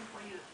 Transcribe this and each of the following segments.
for you.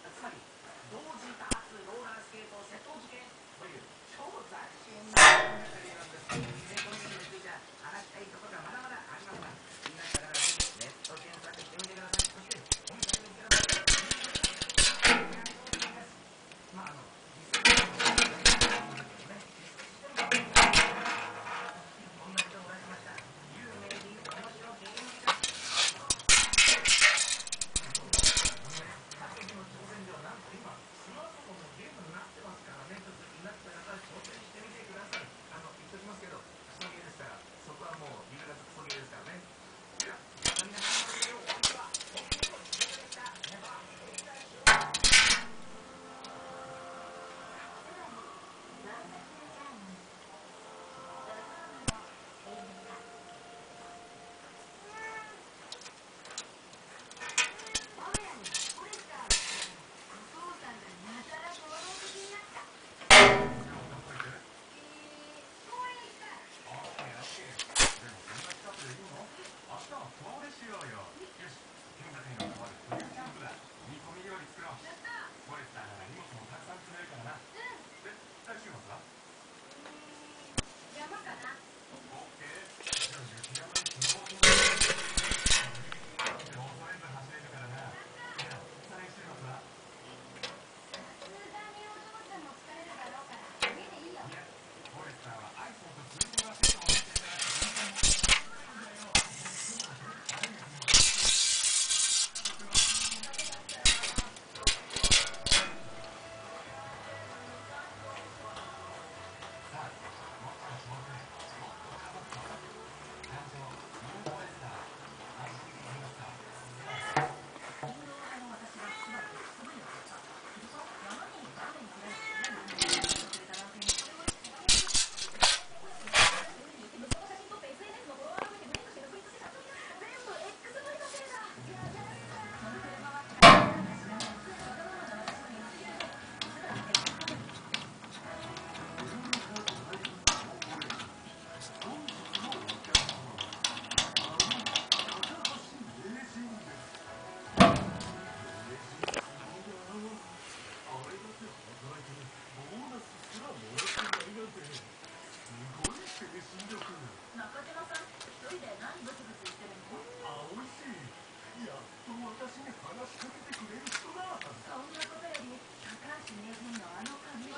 ブツブツ言ってるのあおい。しい。やっと私に話しかけてくれる人だそんなことより高橋名人のあの髪型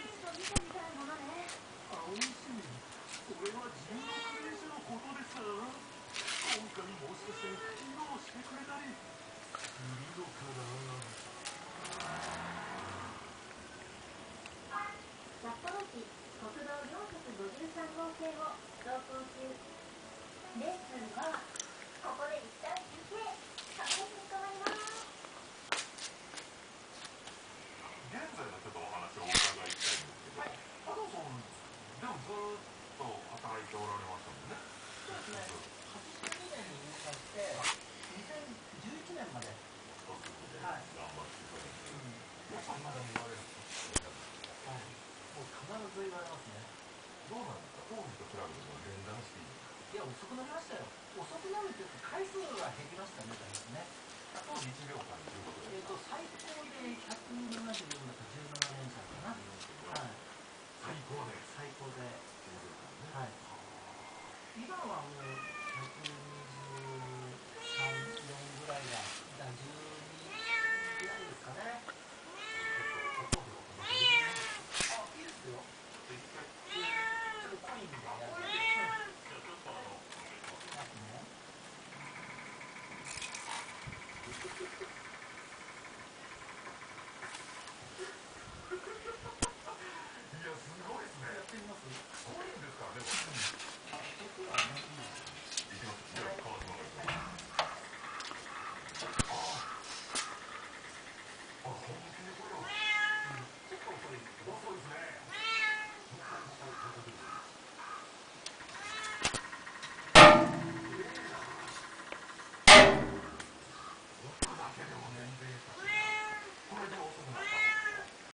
一度見てみたい。ものねあおい。しい。それは16年生のことです今回もしかして披露してくれたりするのかな札幌市国道453号線を走行中レッスンはここで遅くなるというか、回数は減りましたね、だいすね。あと1秒間ということでえっ、ー、と、最高で174だと17連射かな。はい